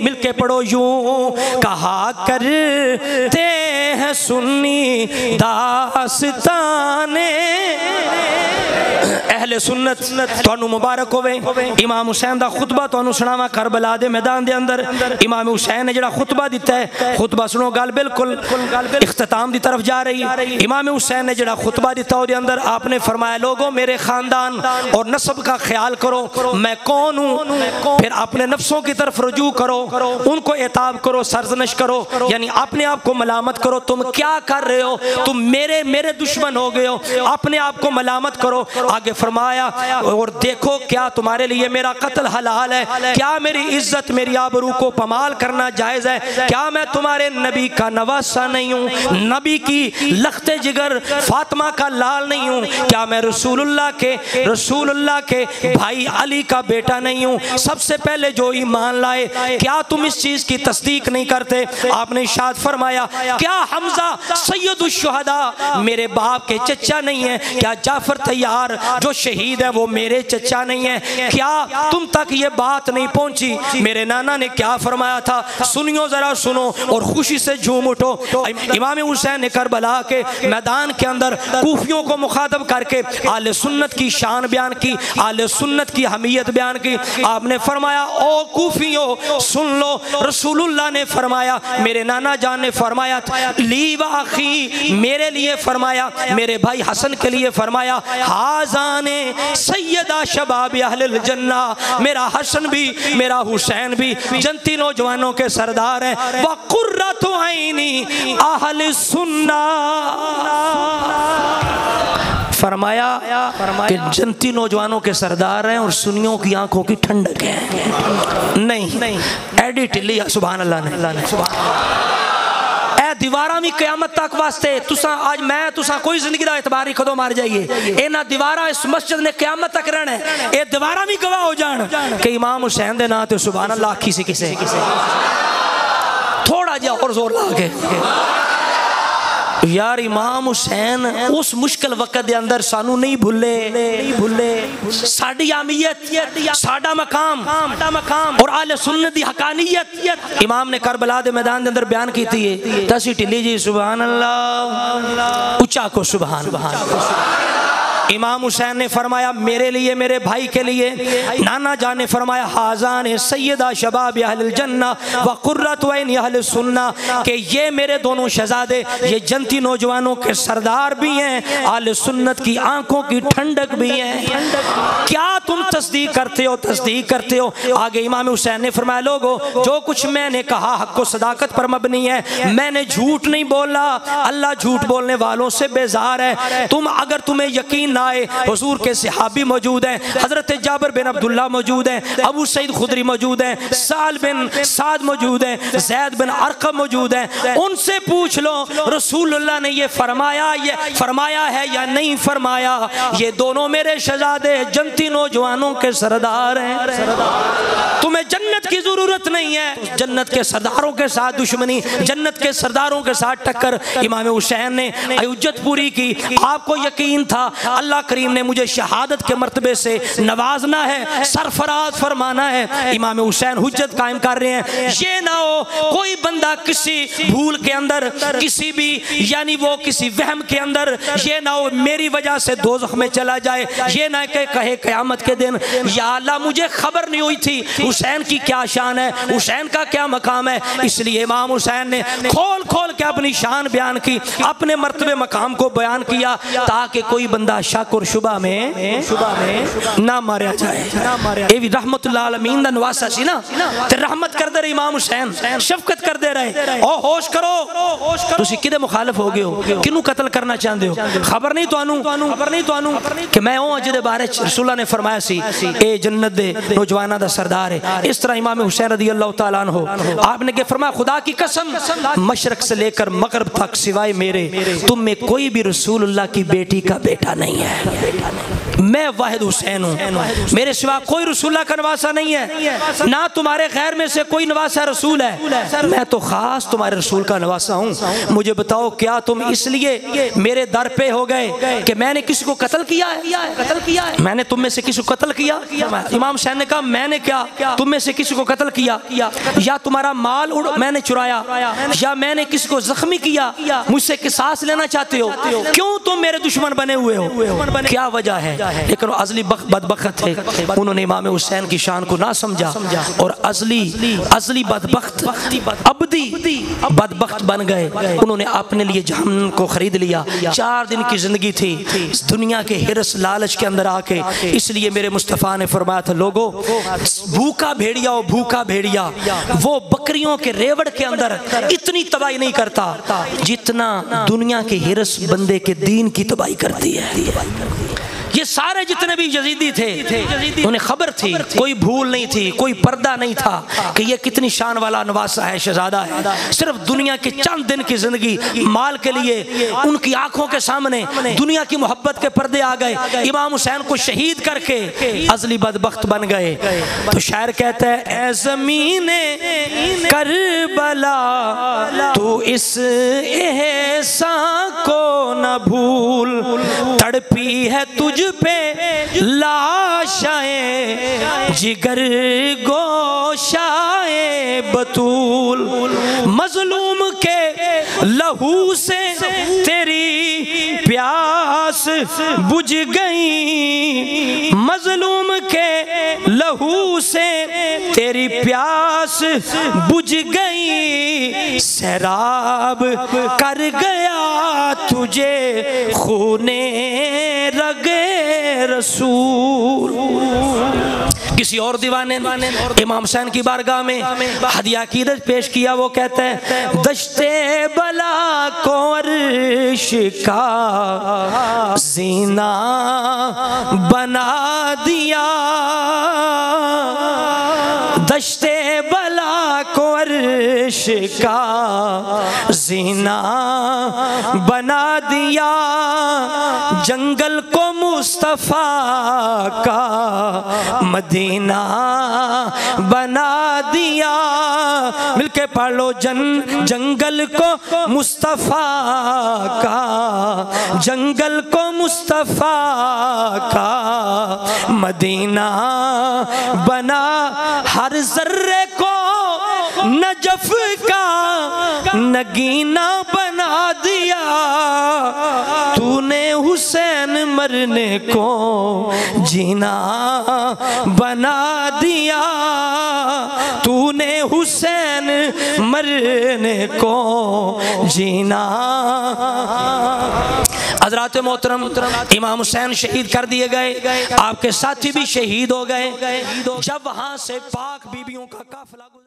مل کے پڑھو یوں کہا کرتے ہیں سنی داستان۔ اہل سنت تانوں مبارک ہوئے امام حسین دا خطبہ تانوں سناواں کربلا دے میدان دے اندر۔ امام حسین نے جڑا خطبہ دیتا ہے، خطبہ سنو گل بالکل اختتام دی طرف جا رہی۔ امام حسین نے جڑا خطبہ دیتا ہو دے اندر، آپ نے فرمایا لوگوں میرے خاندان، اور نسب کا خیال کرو، میں کون ہوں؟ پھر اپنے نفسوں کی طرف رجوع کرو، ان کو اعتاب کرو، سرزنش کرو یعنی اپنے آپ کو ملامت کرو تم کیا کر رہے ہو؟ تم میرے میرے دشمن ہو گئے ہو۔ اپنے آپ کو ملامت کرو۔ آگے فرمایا، اور دیکھو کیا تمہارے لیے میرا قتل حلال ہے۔ کیا میری عزت میری آبرو کو پمال کرنا جائز ہے؟ کیا میں تمہارے نبی کا نواسا نہیں ہوں؟ نبی کی لخت جگر فاطمہ کا لال نہیں ہوں۔ کیا میں رسول اللہ کے رسول اللہ کے بھائی علی کا بیٹا نہیں ہوں؟ سب سے پہلے جو ایمان لائے، کیا تم اس چیز کی تصدیق نہیں کرتے؟ آپ نے اشاد فرمایا، کیا ہم حمزہ سید الشہداء، میرے باپ کے چچا نہیں ہیں۔ کیا جعفر تیار جو شہید ہے وہ میرے چچا نہیں ہیں؟ کیا تم تک یہ بات نہیں پہنچی؟ میرے نانا نے کیا فرمایا تھا؟ سنیو ذرا سنو اور خوشی سے جھوم اٹھو۔ امام حسین کربلا کے میدان کے اندر کوفیوں کو مخاطب کر کے آل سنت کی شان بیان کی، آل سنت کی حمیت بیان کی۔ آپ نے فرمایا، او کوفیوں، سن لو۔ رسول اللہ نے فرمایا، میرے نانا جان نے فرمایا لی و اخی میرے لیے فرمایا، میرے بھائی حسن کے لیے فرمایا حازان سیدہ شباب اہل الجنہ، میرا حسن بھی، میرا حسین بھی جنتی نوجوانوں کے سردار ہیں وَقُرَّتُ عَيْنِ اہل سنہ. فرمایا کہ جنتی نوجوانوں کے سردار ہیں اور سنیوں کی آنکھوں کی ٹھنڈک ہے نہیں ایڈی ٹلی سبحان اللہ نے۔ اے دیواراں بھی قیامت تک واسطے تساں آج میں تساں کوئی زندگی دا اعتبار ہی کدو مار جائیے۔ اے نہ دیوارہ اس مسجد نے قیامت تک رہنا ہے۔ اے دیواراں بھی گواہ ہو جان کہ امام حسین دے نا تے سبحان اللہ کسی کسی تھوڑا جا اور زور لا کے۔ یار امام حسین، اس مشکل وقت دے اندر سانو نہیں بھولے۔ نہیں بھولے ساڈی اہمیت ساڈا مقام، اور آل سنت دی حقانیت۔ امام نے کربلا دے میدان دے اندر بیان کی تھی تسی ٹلی جی سبحان اللہ۔ اچھا کو سبحان اللہ۔ امام حسین نے فرمایا، میرے لیے، میرے بھائی کے لیے۔ نانا جان نے فرمایا حازان سیدہ شباب اہل الجنہ و قررت وین اہل سنہ کہ یہ میرے دونوں شہزادے، یہ جنتی نوجوانوں کے سردار بھی ہیں، اہل سنت کی آنکھوں کی ٹھنڈک بھی ہیں۔ کیا تم تصدیق کرتے ہو، تصدیق کرتے ہو؟ آگے امام حسین نے فرمایا، لوگو، جو کچھ میں نے کہا حق و صداقت پر مبنی ہے، میں نے جھوٹ نہیں بولا۔ اللہ جھوٹ بولنے والوں سے بیزار ہے۔ تم اگر تمہیں یقین آئے حضور کے صحابی موجود ہیں، حضرت جابر بن عبداللہ موجود ہیں، ابو سعید خدری موجود ہیں، سال بن سعد موجود ہیں، زید بن ارقم موجود ہیں۔ ان سے پوچھ لو، رسول اللہ نے یہ فرمایا یہ فرمایا ہے یا نہیں فرمایا؟ یہ دونوں میرے شہزادے، جنتی نوجوانوں کے سردار ہیں۔ تمہیں جنت کی ضرورت نہیں ہے۔ جنت کے سرداروں کے ساتھ دشمنی، جنت کے سرداروں کے ساتھ ٹکر۔ امام حسین نے ایجت پوری کی۔ آپ کو یقین تھا، اللہ اللہ کریم نے مجھے شہادت کے مرتبے سے نوازنا ہے، سرفراز فرمانا ہے۔ امام حسین حجت قائم کر رہے ہیں۔ یہ نہ ہو، کوئی بندہ کسی بھول کے اندر، کسی بھی یعنی وہ کسی وہم کے اندر، یہ نہ ہو، میری وجہ سے دوزخ میں چلا جائے۔ یہ نہ کہ کہے قیامت کے دن، یا اللہ مجھے خبر نہیں ہوئی تھی حسین کی کیا شان ہے، حسین کا کیا مقام ہے۔ اس لیے امام حسین نے کھول کھول کے اپنی شان بیان کی، اپنے مرتبے مقام کو بیان کیا تاکہ کوئی بندہ شک اور شبہ میں شبہ میں نہ ماریا جائے۔ اے بھی رحمت اللہ دا نواسا سی نا۔ تے رحمت کر دے رہے امام حسین، شفقت کر دے رہے۔ او ہوش کرو۔ تسی کدے مخالف ہو گئے ہو؟ کنو قتل کرنا چاہندے ہو؟ خبر نہیں تو انو خبر نہیں تو انو کہ میں ہوں اجدے بارے رسول اللہ نے فرمایا سی، اے جنت دے نوجوانہ دا سردار ہے۔ اس طرح امام حسین رضی اللہ تعالیٰ عنہ، آپ نے کہ فرمایا، خدا کی قسم، مشرق سے لے کر مغرب تک سوائے میرے، تم میں کوئی بھی رسول اللہ کی بیٹی کا بیٹا نہیں۔ ہے میں واحد حسین ہوں۔ میرے سوا کوئی رسول اللہ کا نواسا نہیں ہے۔ نہ تمہارے غیر میں سے کوئی نواسا رسول ہے۔ میں تو خاص تمہارے رسول کا نواسا ہوں۔ مجھے بتاؤ، کیا تم اس لیے میرے در پہ ہو گئے کہ میں نے کسی کو قتل کیا ہے؟ قتل کیا ہے میں نے تم میں سے کسی کو قتل کیا؟ امام حسین نے کہا، میں نے کیا؟ تم میں سے کسی کو قتل کیا؟ یا تمہارا مال میں نے چرایا؟ یا میں نے کسی کو زخمی کیا؟ مجھ سے قصاص لینا چاہتے ہو؟ کیوں تم میرے دشمن بنے ہوئے ہو؟ کیا وجہ ہے؟ لیکن ازلی بدبخت تھے انہوں نے امام حسین کی شان کو نہ سمجھا اور ازلی ازلی بدبخت ابدی بدبخت بن گئے. انہوں نے اپنے لیے جہنم کو خرید لیا. چار دن کی زندگی تھی. دنیا کے ہرس لالچ کے اندر آ کے اس لیے میرے مصطفیٰ نے فرمایا تھا، لوگو، بھوکا بھیڑیا ہو بھوکا بھیڑیا، وہ بکریوں کے ریوڑ کے اندر اتنی تباہی نہیں کرتا جتنا دنیا کے ہرس بندے کے دین کی تباہی کرتی ہے۔ سارے جتنے بھی جزیدی تھے، انہیں خبر تھی، کوئی بھول نہیں تھی، کوئی پردہ نہیں تھا کہ یہ کتنی شان والا نواسا ہے، شہزادہ ہے۔ صرف دنیا کے چند دن کی زندگی مال کے لیے ان کی آنکھوں کے سامنے دنیا کی محبت کے پردے آ گئے۔ امام حسین کو شہید کر کے ازلی بدبخت بن گئے۔ تو شاعر کہتا ہے، اے زمین کربلا، تو اس احسان کو نہ بھول، تڑپی ہے تجھ پہ لاشائیں، جگر گوشائیں بطول۔ مظلوم کے لہو سے تیری پیاس بجھ گئی مظلوم کے لہو سے تیری پیاس بجھ گئی سیراب کر گیا تجھے خونے رگے رسول۔ کسی اور دیوانے امام حسین کی بارگاہ میں ہدیہ عقیدت پیش کیا، وہ کہتا ہے، دشت بلا کو عرش کا زینہ بنا دیا۔ دشت بلا کو عرش کا زینہ بنا دیا، جنگل کو مصطفیٰ کا مدینہ بنا دیا۔ مل کے پڑھ لو جن، جنگل کو مصطفیٰ کا، جنگل کو مصطفیٰ کا مدینہ بنا۔ ہر ذرے کو نجف کا نگینہ بنا دیا۔ تو نے حسین مرنے کو جینا بنا دیا۔ تو نے حسین مرنے کو جینا۔ حضرات محترم، امام حسین شہید کر دیے گئے۔ آپ کے ساتھی بھی شہید ہو گئے۔ جب وہاں سے پاک بیبیوں کا قافلہ گزر